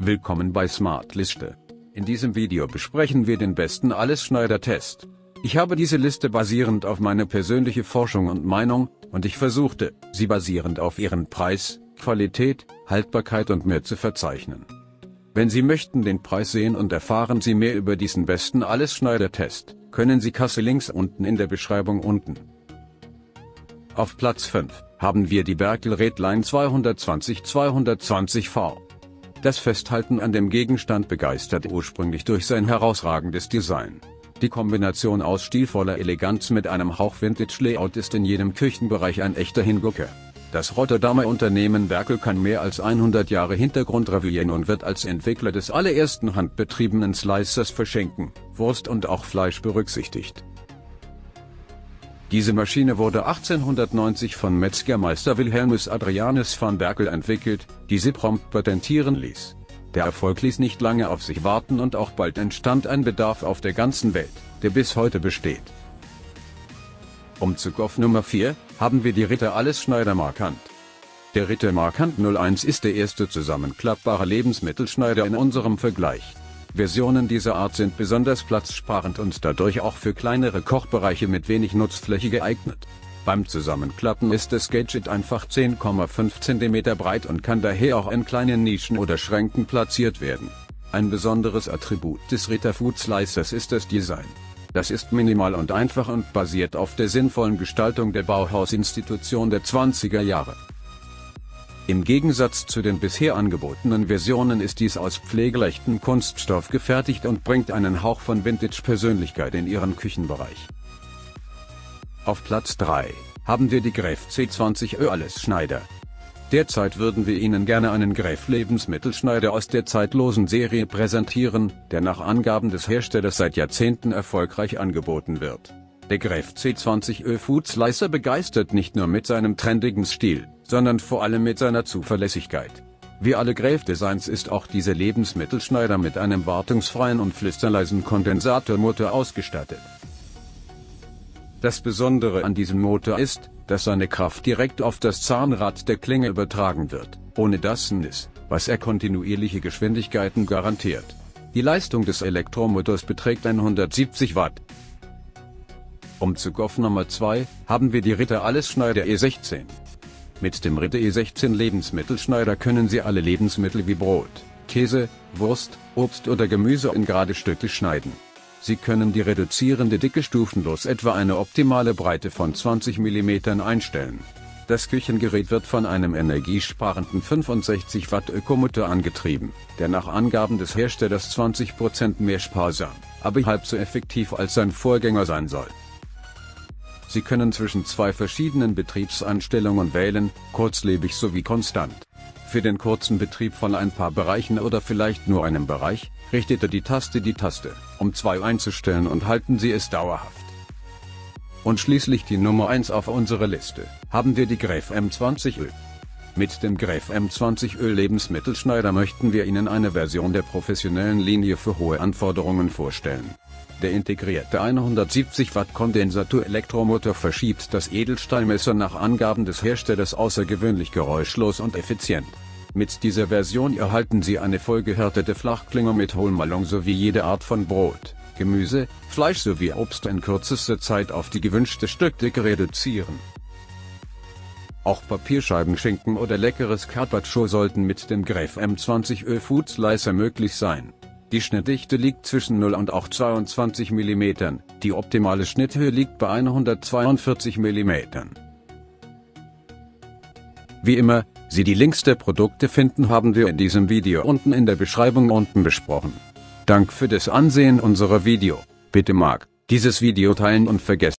Willkommen bei Smartliste. In diesem Video besprechen wir den besten Allesschneider-Test. Ich habe diese Liste basierend auf meine persönliche Forschung und Meinung, und ich versuchte, sie basierend auf ihren Preis, Qualität, Haltbarkeit und mehr zu verzeichnen. Wenn Sie möchten den Preis sehen und erfahren Sie mehr über diesen besten Allesschneider-Test, können Sie Kasse links unten in der Beschreibung unten. Auf Platz 5 haben wir die Berkel Redline 220 220V. Das Festhalten an dem Gegenstand begeistert ursprünglich durch sein herausragendes Design. Die Kombination aus stilvoller Eleganz mit einem Hauch Vintage-Layout ist in jedem Küchenbereich ein echter Hingucker. Das Rotterdamer Unternehmen Berkel kann mehr als 100 Jahre Hintergrund revieren und wird als Entwickler des allerersten handbetriebenen Slicers verschenken, Wurst und auch Fleisch berücksichtigt. Diese Maschine wurde 1890 von Metzgermeister Wilhelmus Adrianus van Berkel entwickelt, die sie prompt patentieren ließ. Der Erfolg ließ nicht lange auf sich warten und auch bald entstand ein Bedarf auf der ganzen Welt, der bis heute besteht. Umzug auf Nummer 4 haben wir die Ritter Alles Schneider Markant. Der Ritter Markant 01 ist der erste zusammenklappbare Lebensmittelschneider in unserem Vergleich. Versionen dieser Art sind besonders platzsparend und dadurch auch für kleinere Kochbereiche mit wenig Nutzfläche geeignet. Beim Zusammenklappen ist das Gadget einfach 10,5 cm breit und kann daher auch in kleinen Nischen oder Schränken platziert werden. Ein besonderes Attribut des Ritter Food Slicers ist das Design. Das ist minimal und einfach und basiert auf der sinnvollen Gestaltung der Bauhausinstitution der 20er Jahre. Im Gegensatz zu den bisher angebotenen Versionen ist dies aus pflegelechtem Kunststoff gefertigt und bringt einen Hauch von Vintage-Persönlichkeit in Ihren Küchenbereich. Auf Platz 3 haben wir die Greff C20 Ö Alles Schneider. Derzeit würden wir Ihnen gerne einen Greff Lebensmittelschneider aus der zeitlosen Serie präsentieren, der nach Angaben des Herstellers seit Jahrzehnten erfolgreich angeboten wird. Der Greff C20 Ö Food Slicer begeistert nicht nur mit seinem trendigen Stil, sondern vor allem mit seiner Zuverlässigkeit. Wie alle Gräf-Designs ist auch dieser Lebensmittelschneider mit einem wartungsfreien und flüsterleisen Kondensatormotor ausgestattet. Das Besondere an diesem Motor ist, dass seine Kraft direkt auf das Zahnrad der Klinge übertragen wird, ohne das NIS, was er kontinuierliche Geschwindigkeiten garantiert. Die Leistung des Elektromotors beträgt 170 Watt. Umzug auf Nummer 2 haben wir die Ritter Alles Schneider E16. Mit dem Ritter E16 Lebensmittelschneider können Sie alle Lebensmittel wie Brot, Käse, Wurst, Obst oder Gemüse in gerade Stücke schneiden. Sie können die reduzierende Dicke stufenlos etwa eine optimale Breite von 20 mm einstellen. Das Küchengerät wird von einem energiesparenden 65 Watt Ökomotor angetrieben, der nach Angaben des Herstellers 20% mehr sparsam, aber halb so effektiv als sein Vorgänger sein soll. Sie können zwischen zwei verschiedenen Betriebseinstellungen wählen, kurzlebig sowie konstant. Für den kurzen Betrieb von ein paar Bereichen oder vielleicht nur einem Bereich, richtete die Taste die Taste, um zwei einzustellen und halten Sie es dauerhaft. Und schließlich die Nummer 1 auf unserer Liste, haben wir die Gräf M20 Öl. Mit dem Gräf M20 Öl Lebensmittelschneider möchten wir Ihnen eine Version der professionellen Linie für hohe Anforderungen vorstellen. Der integrierte 170 Watt Kondensator Elektromotor verschiebt das Edelstahlmesser nach Angaben des Herstellers außergewöhnlich geräuschlos und effizient. Mit dieser Version erhalten Sie eine vollgehärtete Flachklinge mit Hohlmalung sowie jede Art von Brot, Gemüse, Fleisch sowie Obst in kürzester Zeit auf die gewünschte Stückdicke reduzieren. Auch Papierscheiben, Schinken oder leckeres Carpaccio sollten mit dem Greif M20 Ö Food Slicer möglich sein. Die Schnittdichte liegt zwischen 0 und auch 22 mm, die optimale Schnitthöhe liegt bei 142 mm. Wie immer, Sie die Links der Produkte finden haben wir in diesem Video unten in der Beschreibung unten besprochen. Dank für das Ansehen unserer Video. Bitte mag dieses Video teilen und vergessen